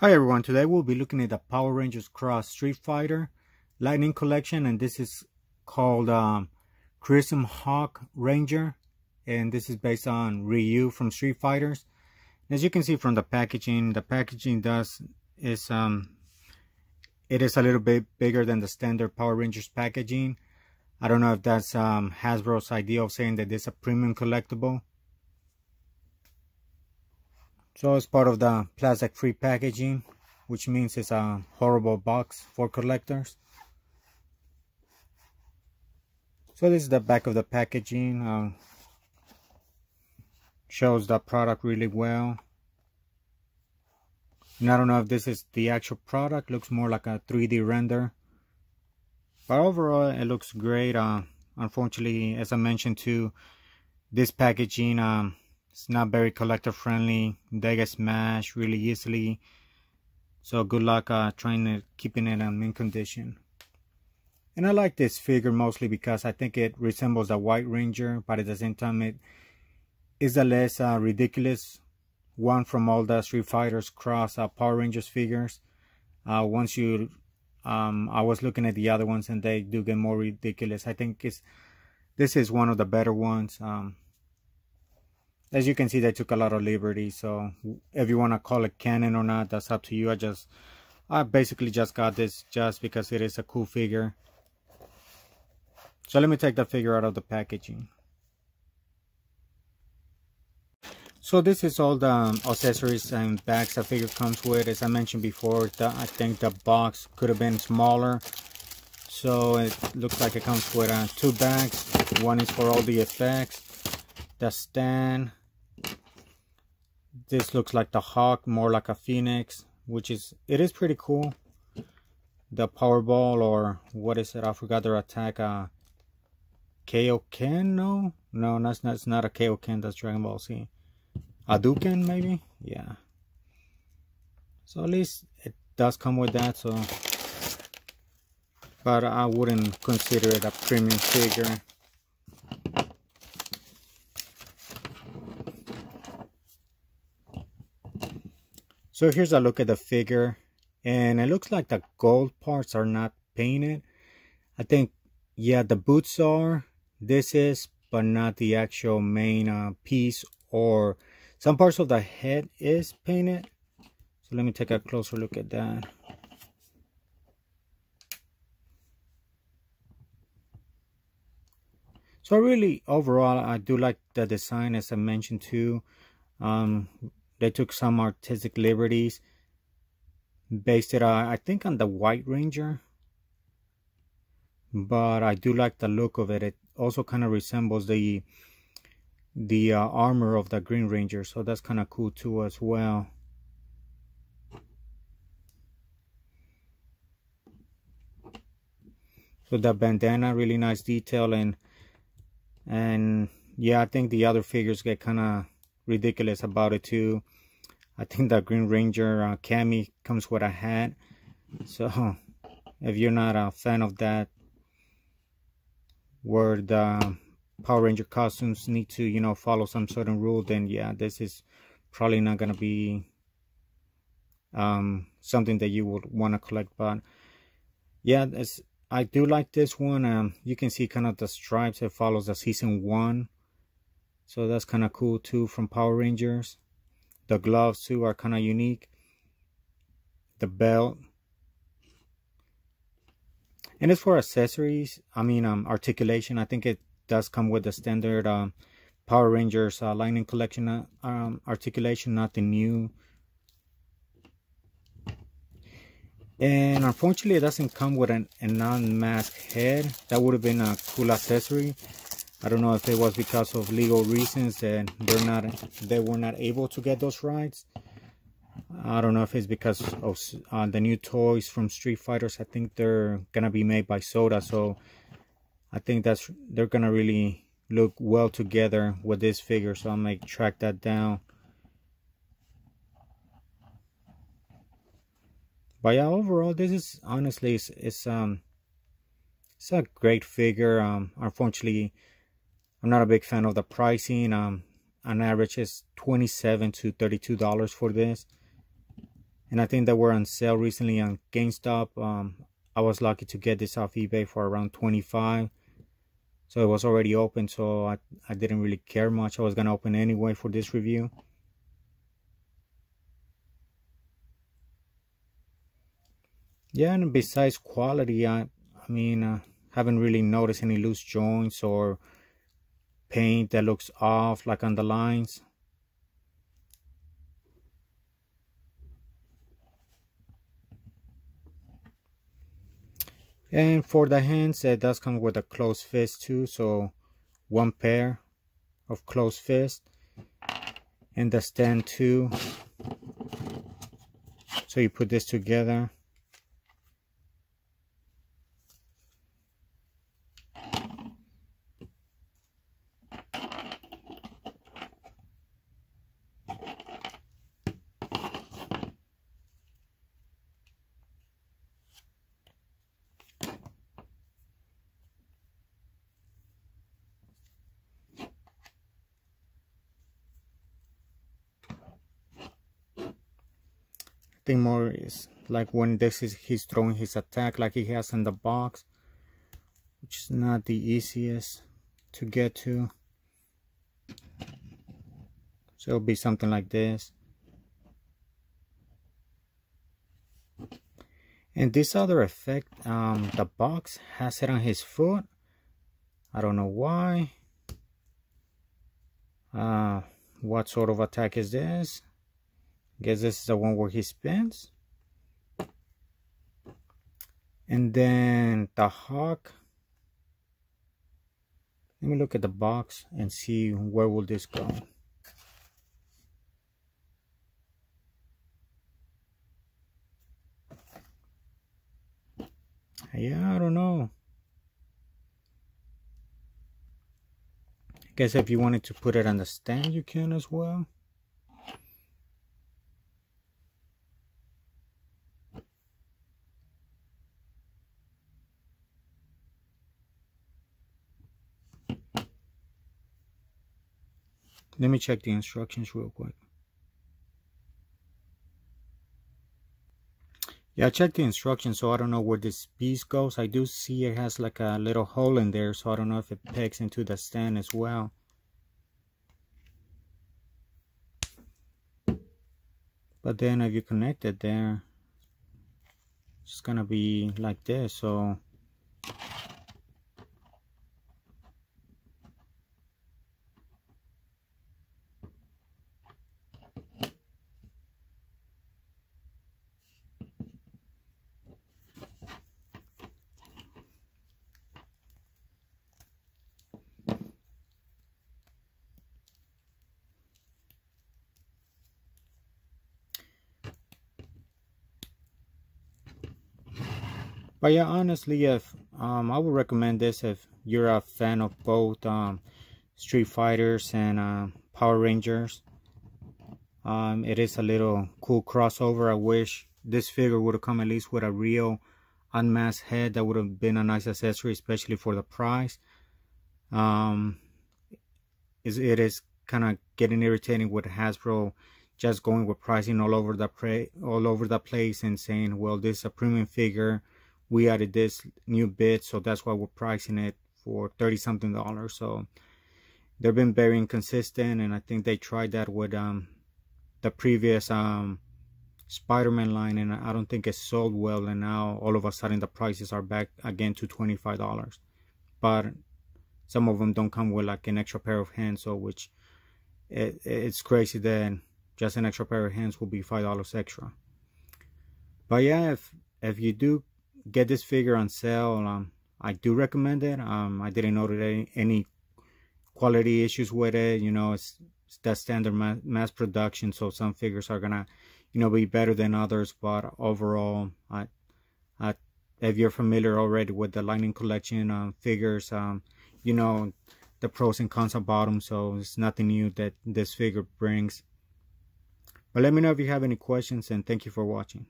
Hi everyone, today we'll be looking at the Power Rangers Cross Street Fighter Lightning Collection and this is called um, Hawk Ranger and this is based on Ryu from Street Fighters. As you can see from the packaging, the packaging does is um it is a little bit bigger than the standard Power Rangers packaging. I don't know if that's um, Hasbro's idea of saying that it's a premium collectible so it's part of the plastic free packaging, which means it's a horrible box for collectors. So this is the back of the packaging. Uh, shows the product really well. And I don't know if this is the actual product. Looks more like a 3D render. But overall, it looks great. Uh, unfortunately, as I mentioned too, this packaging um, it's not very collector friendly. They get smashed really easily. So good luck uh, trying to keeping it in mint condition. And I like this figure mostly because I think it resembles a White Ranger, but at the same time it is the less uh, ridiculous one from all the Street Fighters Cross uh, Power Rangers figures. Uh, once you, um, I was looking at the other ones and they do get more ridiculous. I think it's this is one of the better ones. Um, as you can see they took a lot of liberty. So if you want to call it canon or not that's up to you. I just i basically just got this just because it is a cool figure. So let me take the figure out of the packaging. So this is all the um, accessories and bags the figure comes with. As i mentioned before the, i think the box could have been smaller. So it looks like it comes with uh, two bags. One is for all the effects the stand this looks like the hawk more like a phoenix which is it is pretty cool. The powerball or what is it? I forgot their attack uh kaioken no? No that's not, it's not a kaioken that's dragon ball z. Hadouken maybe? Yeah. So at least it does come with that so but i wouldn't consider it a premium figure So here's a look at the figure and it looks like the gold parts are not painted. I think, yeah, the boots are, this is, but not the actual main uh, piece or some parts of the head is painted. So let me take a closer look at that. So really, overall, I do like the design as I mentioned too. Um, they took some artistic liberties based it uh, I think on the White Ranger. But I do like the look of it. It also kind of resembles the the uh, armor of the Green Ranger so that's kind of cool too as well. So the bandana really nice detail and and yeah I think the other figures get kind of ridiculous about it too. I think that Green Ranger uh, Cammy comes with a hat. So if you're not a fan of that, where the Power Ranger costumes need to, you know, follow some certain rule, then yeah, this is probably not going to be um, something that you would want to collect. But yeah, I do like this one. Um, you can see kind of the stripes. It follows the season one so that's kind of cool too from Power Rangers. The gloves too are kind of unique. The belt. And as for accessories, I mean um, articulation, I think it does come with the standard um, Power Rangers uh, Lightning Collection uh, um, articulation, not the new. And unfortunately, it doesn't come with an, a non-mask head. That would have been a cool accessory. I don't know if it was because of legal reasons that they're not they were not able to get those rights. I don't know if it's because of uh, the new toys from Street Fighters. I think they're gonna be made by Soda, so I think that's they're gonna really look well together with this figure. So I might track that down. But yeah, overall, this is honestly it's, it's um it's a great figure. Um, unfortunately I'm not a big fan of the pricing. Um, on average, it's 27 to 32 dollars for this. and I think they were on sale recently on GameStop. Um, I was lucky to get this off eBay for around 25 so it was already open so I, I didn't really care much I was gonna open anyway for this review yeah and besides quality I, I mean uh, haven't really noticed any loose joints or paint that looks off like on the lines. And for the hands it does come with a closed fist too so one pair of closed fist and the stand too. So you put this together think more is like when this is he's throwing his attack like he has in the box which is not the easiest to get to. So it'll be something like this. And this other effect um the box has it on his foot. I don't know why. Uh what sort of attack is this guess this is the one where he spins. And then the hawk. Let me look at the box and see where will this go. Yeah I don't know. I guess if you wanted to put it on the stand you can as well Let me check the instructions real quick. Yeah, I checked the instructions, so I don't know where this piece goes. I do see it has like a little hole in there, so I don't know if it pegs into the stand as well. But then if you connect it there, it's gonna be like this, so but yeah honestly if um, i would recommend this if you're a fan of both um, street fighters and uh, power rangers. Um, it is a little cool crossover. I wish this figure would have come at least with a real unmasked head that would have been a nice accessory especially for the price. Um it is kind of getting irritating with hasbro just going with pricing all over the all over the place and saying well this is a premium figure we added this new bit so that's why we're pricing it for 30 something dollars. So they've been very inconsistent and i think they tried that with um the previous um spider-man line and i don't think it sold well and now all of a sudden the prices are back again to 25 dollars. But some of them don't come with like an extra pair of hands so which it, it's crazy that just an extra pair of hands will be five dollars extra. But yeah if if you do get this figure on sale. Um, I do recommend it. Um, I didn't notice any, any quality issues with it. You know, it's, it's that standard ma mass production, so some figures are gonna, you know, be better than others. But overall, I, I, if you're familiar already with the Lightning Collection um, figures, um, you know the pros and cons about them. So it's nothing new that this figure brings. But let me know if you have any questions, and thank you for watching.